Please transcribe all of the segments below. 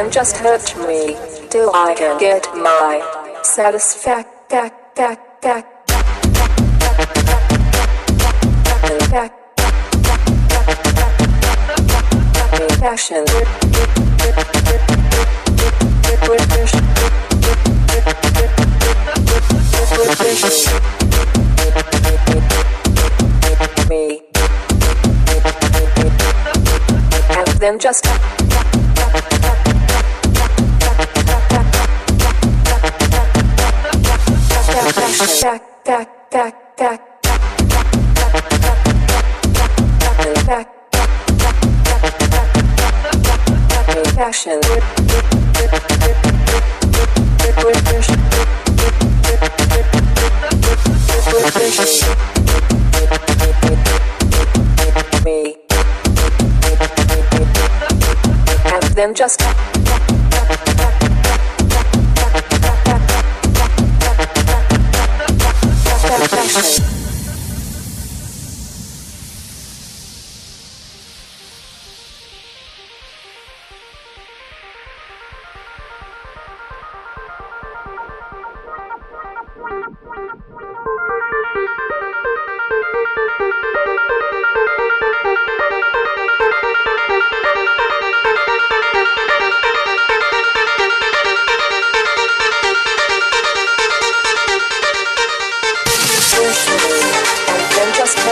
then just hurt me till I can get my satisfaction. Me. And then just back, back, back, back. Back. Me. And then just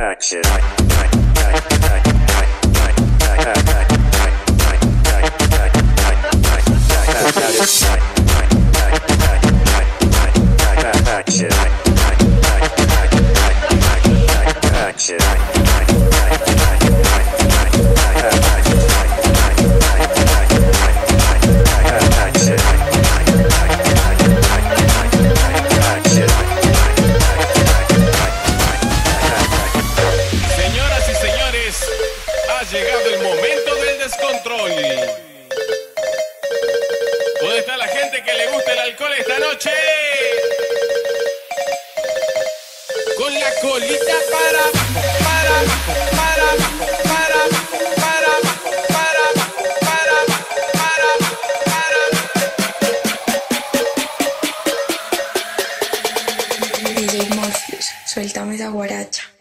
Action. Action. Que le gusta el alcohol esta noche? Con la colita para abajo, para abajo, para abajo, para abajo, para para para para para suéltame esa guaracha.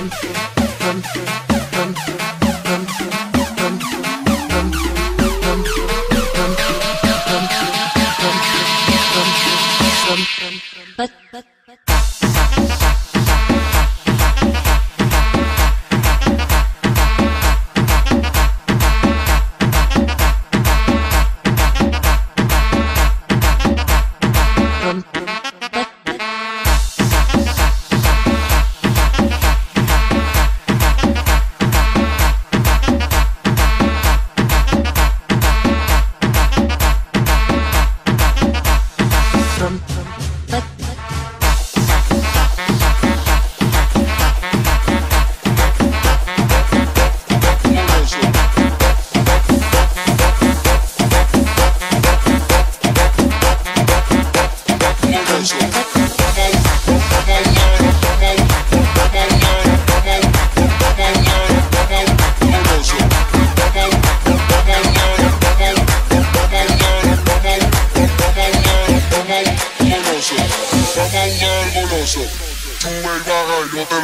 Instagram.